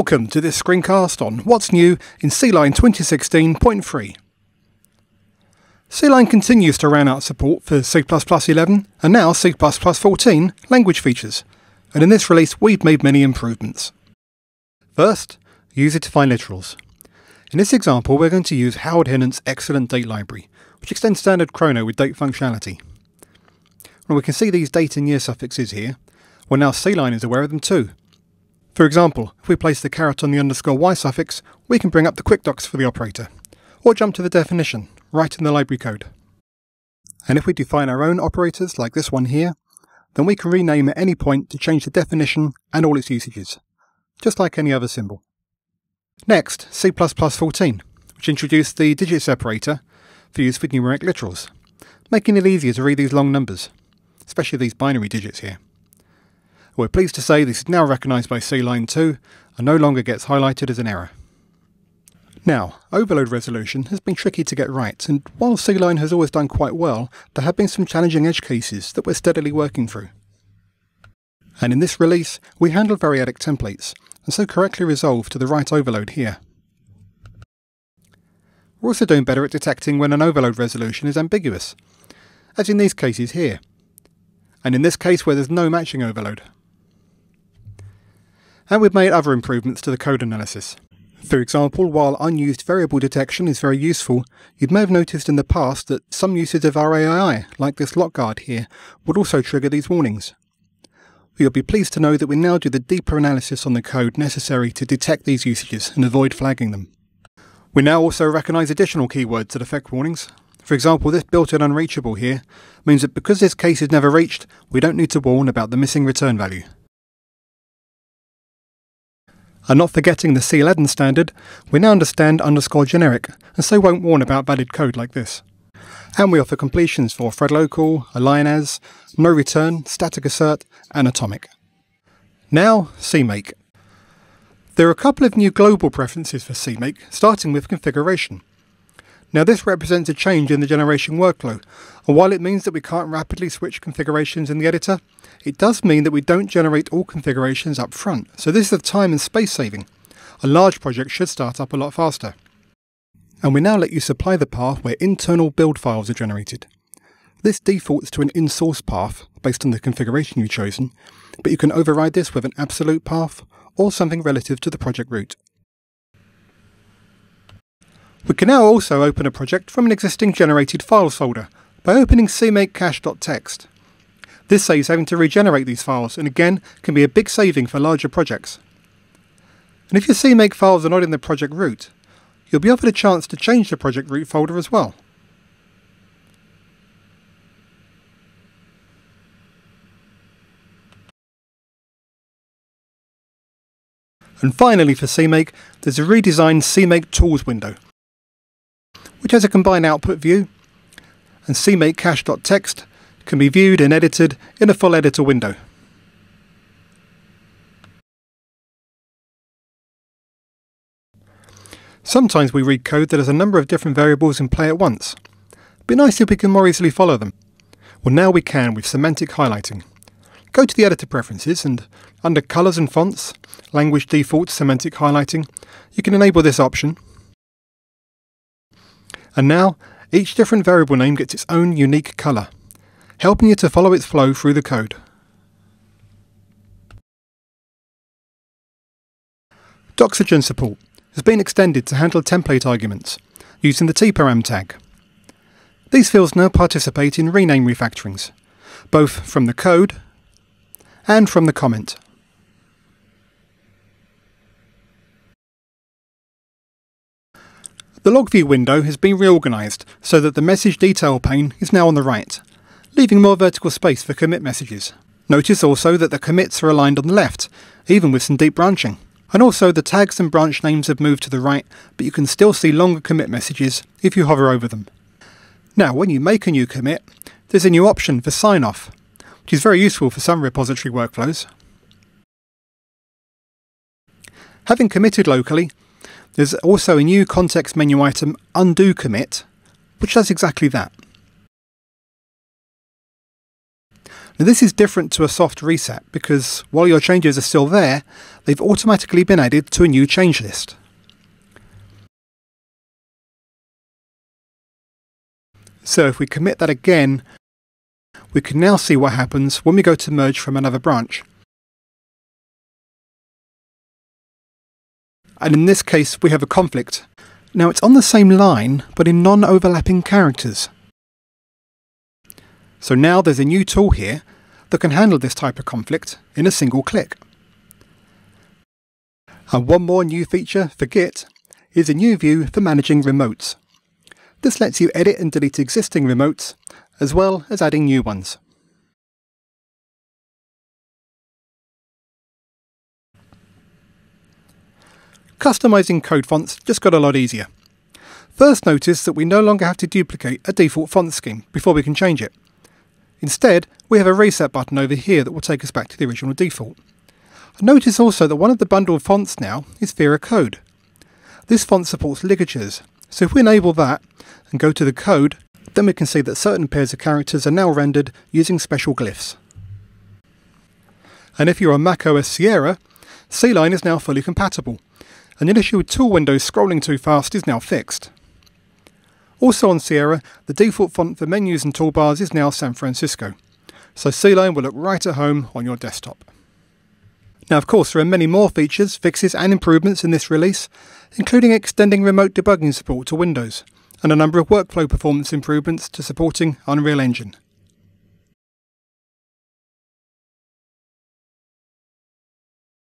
Welcome to this screencast on what's new in CLion 2016.3. CLion continues to round out support for C++11 and now C++14 language features, and in this release we've made many improvements. First, user-defined literals. In this example we're going to use Howard Hinnant's excellent date library, which extends standard chrono with date functionality. Well, we can see these date and year suffixes here, well now CLion is aware of them too, for example, if we place the caret on the underscore y suffix, we can bring up the quick docs for the operator, or jump to the definition, right in the library code. And if we define our own operators, like this one here, then we can rename at any point to change the definition and all its usages, just like any other symbol. Next, C++14, which introduced the digit separator for use with numeric literals, making it easier to read these long numbers, especially these binary digits here. We're pleased to say this is now recognised by CLion 2 and no longer gets highlighted as an error. Now, overload resolution has been tricky to get right, and while CLion has always done quite well, there have been some challenging edge cases that we're steadily working through. And in this release, we handle variadic templates, and so correctly resolve to the right overload here. We're also doing better at detecting when an overload resolution is ambiguous, as in these cases here, and in this case where there's no matching overload. And we've made other improvements to the code analysis. For example, while unused variable detection is very useful, you may have noticed in the past that some uses of RAII, like this lock guard here, would also trigger these warnings. You'll be pleased to know that we now do the deeper analysis on the code necessary to detect these usages and avoid flagging them. We now also recognise additional keywords that affect warnings. For example, this built-in unreachable here means that because this case is never reached, we don't need to warn about the missing return value. And not forgetting the C11 standard, we now understand underscore generic, and so won't warn about valid code like this. And we offer completions for thread local, align as, no return, static assert, and atomic. Now, CMake. There are a couple of new global preferences for CMake, starting with configuration. Now this represents a change in the generation workflow, and while it means that we can't rapidly switch configurations in the editor, it does mean that we don't generate all configurations up front, so this is a time and space saving. A large project should start up a lot faster. And we now let you supply the path where internal build files are generated. This defaults to an in-source path based on the configuration you've chosen, but you can override this with an absolute path or something relative to the project root. We can now also open a project from an existing generated files folder by opening cmakecache.txt. This saves having to regenerate these files and again can be a big saving for larger projects. And if your CMake files are not in the project root, you'll be offered a chance to change the project root folder as well. And finally for CMake, there's a redesigned CMake Tools window which has a combined output view, and cmakecache.txt can be viewed and edited in a full editor window. Sometimes we read code that has a number of different variables in play at once. It'd be nice if we can more easily follow them. Well now we can with semantic highlighting. Go to the editor preferences and under colours and fonts, language default semantic highlighting, you can enable this option and now, each different variable name gets its own unique colour, helping you to follow its flow through the code. Doxygen support has been extended to handle template arguments using the tparam tag. These fields now participate in rename refactorings, both from the code and from the comment. The log view window has been reorganised so that the message detail pane is now on the right, leaving more vertical space for commit messages. Notice also that the commits are aligned on the left, even with some deep branching. And also the tags and branch names have moved to the right, but you can still see longer commit messages if you hover over them. Now, when you make a new commit, there's a new option for sign off, which is very useful for some repository workflows. Having committed locally, there's also a new context menu item, undo commit, which does exactly that. Now this is different to a soft reset because while your changes are still there, they've automatically been added to a new change list. So if we commit that again, we can now see what happens when we go to merge from another branch. And in this case, we have a conflict. Now it's on the same line, but in non-overlapping characters. So now there's a new tool here that can handle this type of conflict in a single click. And one more new feature for Git is a new view for managing remotes. This lets you edit and delete existing remotes, as well as adding new ones. Customizing code fonts just got a lot easier. First notice that we no longer have to duplicate a default font scheme before we can change it. Instead, we have a reset button over here that will take us back to the original default. Notice also that one of the bundled fonts now is Fira Code. This font supports ligatures, so if we enable that and go to the code, then we can see that certain pairs of characters are now rendered using special glyphs. And if you're on macOS Sierra, CLion is now fully compatible, and the issue with tool windows scrolling too fast is now fixed. Also on Sierra, the default font for menus and toolbars is now San Francisco, so CLion will look right at home on your desktop. Now of course there are many more features, fixes and improvements in this release, including extending remote debugging support to Windows, and a number of workflow performance improvements to supporting Unreal Engine.